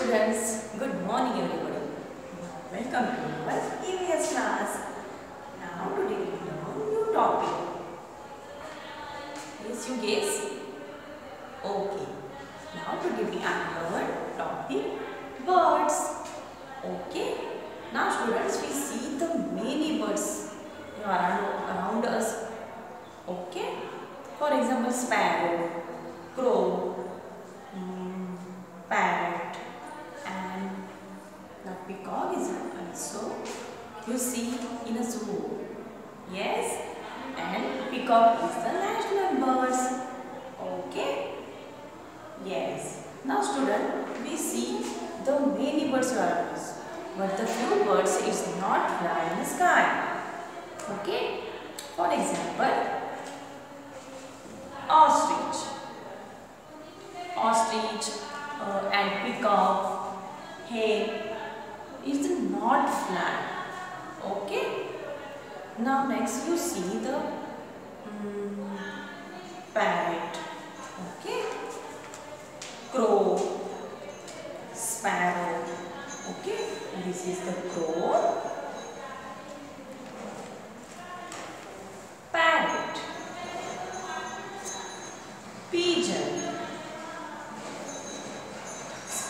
students, good morning everybody. Welcome to our EVS class. Now today we learn new topic. Yes, you guess? Okay. Now today we are learn topic birds. Okay. Now students, we see the many birds around, around us. Okay. For example, sparrow, crow, mm, parrot, and the peacock is also you see in a zoo. Yes, and peacock is the national birds. Okay. Yes. Now, student, we see the many birds around us, but the few birds is not fly in the sky. Okay. For example, ostrich ostrich uh, and peacock, hen is not fly. Okay. Now next you see the um, parrot. Okay. Crow, sparrow. Okay. This is the crow. Parrot. Pigeon.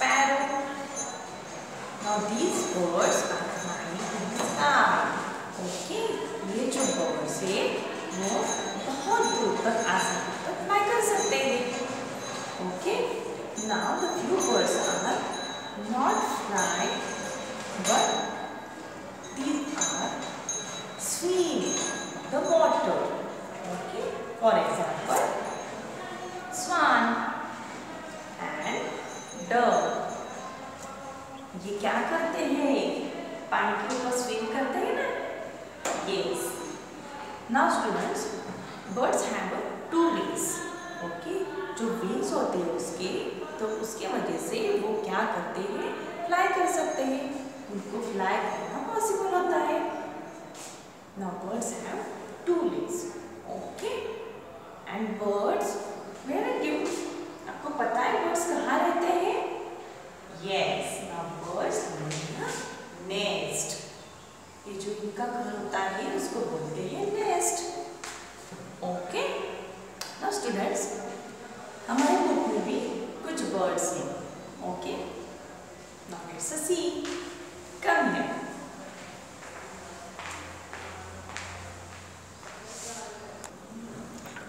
sparrow. Now these birds are flying in the sky. Okay, ये जो borders हैं, वो बहुत दूर तक आ सकते तो fly कर सकते हैं okay now the few birds are not fly but they are swim the water okay for example swan and ये क्या करते हैं? पानी now students birds have two wings okay जो विंग्स होते हैं उसके तो उसके वजह से वो क्या करते हैं? फ्लाई कर सकते हैं। उनको फ्लाई करना पॉसिबल होता है। Now birds have two wings okay and birds students हमारे बुक में भी कुछ बर्ड्स हैं okay now let's see come here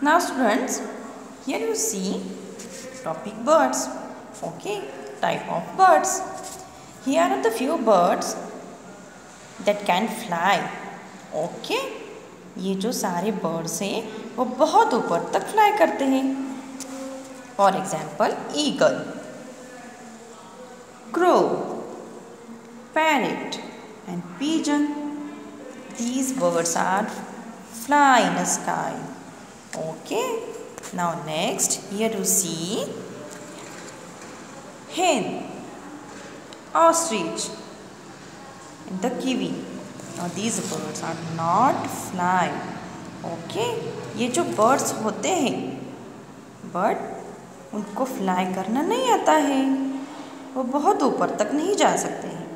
Now students, here you see topic birds. Okay, type of birds. Here are the few birds that can fly. Okay, ये जो सारे birds हैं, वो बहुत ऊपर तक फ्लाई करते हैं। For example eagle crow parrot and pigeon these birds are fly in sky okay now next here you see hen ostrich the kiwi now these birds are not fly okay ये जो birds होते हैं but उनको fly करना नहीं आता है वो बहुत ऊपर तक नहीं जा सकते हैं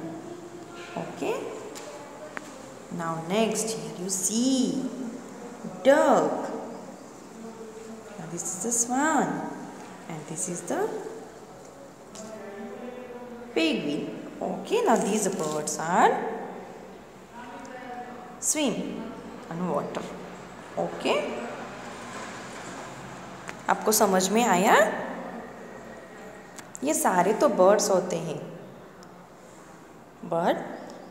okay now next here you see now this is the swan and this is the penguin okay now these birds are swim on water. Okay. आपको समझ में आया? ये सारे तो बर्ड्स होते हैं। बट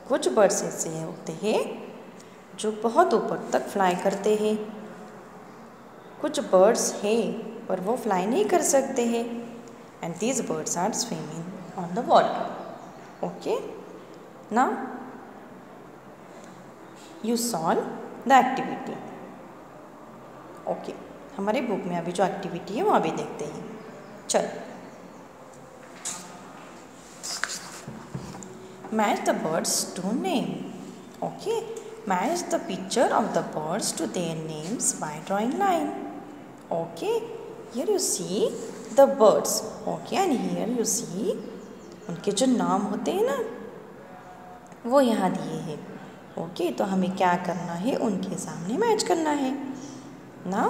कुछ बर्ड्स ऐसे होते हैं जो बहुत ऊपर तक फ्लाई करते हैं। कुछ बर्ड्स हैं पर वो फ्लाई नहीं कर सकते हैं। And these birds are swimming on the water okay ना you solve the activity okay हमारे बुक में अभी जो एक्टिविटी है, वो अभी देखते हैं। चलो। Match the birds to name okay match the picture of the birds to their names by drawing line okay here you see the birds okay and here you see उनके जो नाम होते हैं ना, वो यहाँ दिए हैं। ओके तो हमें क्या करना है? उनके सामने मैच करना है। ना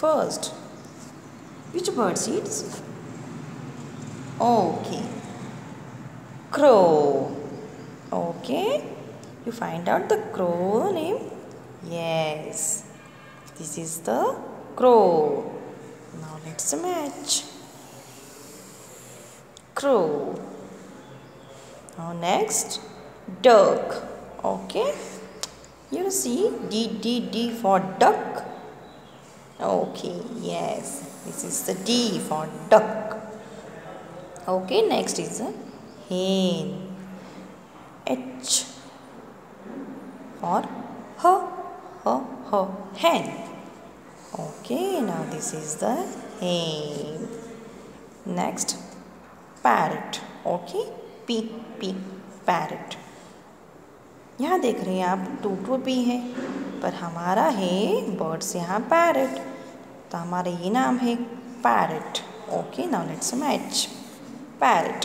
first which bird seeds okay crow okay you find out the crow name this is the crow. Now, let's match. Crow. Now, next, duck. Okay. You see d d d for duck. Okay yes. This is the d for duck. Okay next is a hen. H for her her her hen. Okay now this is the hen. Next parrot. Okay p p parrot यहाँ देख रहे हैं आप to to P है, पर हमारा है birds यहाँ पैरट। तो हमारा ये नाम है parrot. Okay now let's match parrot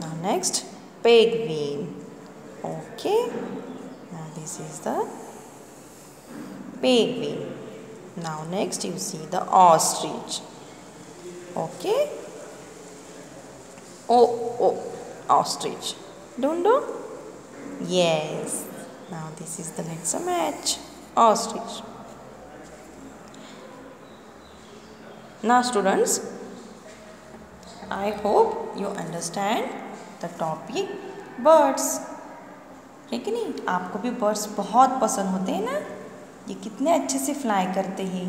now next penguin okay now this is the penguin now next you see the ostrich okay oh oh ostrich don't do Yes. Now this is the next match. Ostrich. Now students, I hope you understand the topic birds. है कि नहीं आपको भी birds बहुत पसंद होते हैं ना ये कितने अच्छे से फ्लाई करते हैं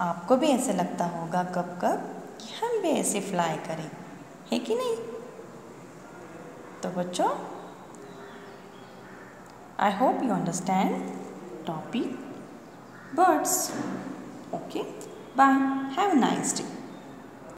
आपको भी ऐसे लगता होगा कब कब कि हम भी ऐसे फ्लाई करें है कि नहीं तो बच्चों I hope you understand topic birds. Okay, bye. Have a nice day.